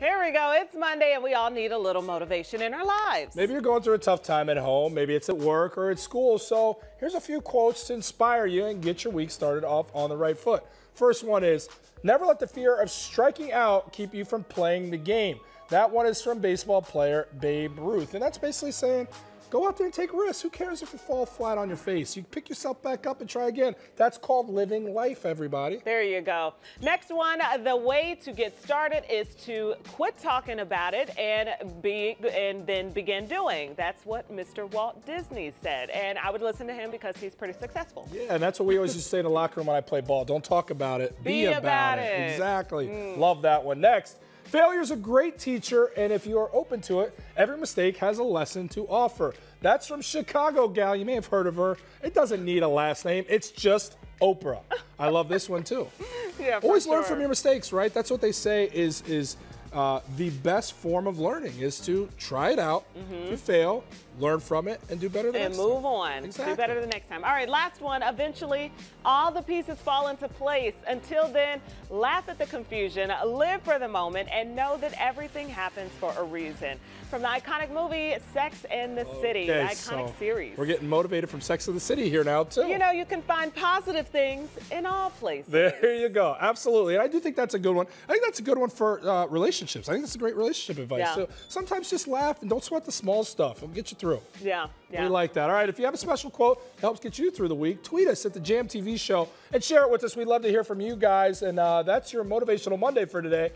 Here we go. It's Monday, and we all need a little motivation in our lives. Maybe you're going through a tough time at home, maybe it's at work or at school. So here's a few quotes to inspire you and get your week started off on the right foot. First one is Never let the fear of striking out keep you from playing the game. That one is from baseball player Babe Ruth. And that's basically saying, Go out there and take risks. Who cares if you fall flat on your face? You pick yourself back up and try again. That's called living life, everybody. There you go. Next one, the way to get started is to quit talking about it and be and then begin doing. That's what Mr. Walt Disney said. And I would listen to him because he's pretty successful. Yeah, and that's what we always used to say in the locker room when I play ball. Don't talk about it. Be, be about, about, it. it. Exactly. Mm. Love that one. Next. Failure is a great teacher, and if you are open to it, every mistake has a lesson to offer. That's from Chicago gal. You may have heard of her. It doesn't need a last name. It's just Oprah. I love this one too. yeah, Always sure. learn from your mistakes, right? That's what they say is is uh, the best form of learning is to try it out, mm-hmm. fail, learn from it, and do better the and next move time. on. Exactly. Do better the next time. All right, last one. Eventually, all the pieces fall into place. Until then, laugh at the confusion, live for the moment, and know that everything happens for a reason. From the iconic movie Sex and the okay, City, the iconic so series. We're getting motivated from Sex and the City here now, too. You know, you can find positive things in all places. There you go. Absolutely. And I do think that's a good one. I think that's a good one for uh, relationships. I think that's a great relationship advice. Yeah. So sometimes just laugh and don't sweat the small stuff. It'll get you through. Yeah. Yeah. We like that. All right, if you have a special quote that helps get you through the week, tweet us at the Jam TV Show and share it with us. We'd love to hear from you guys. And uh, that's your Motivational Monday for today.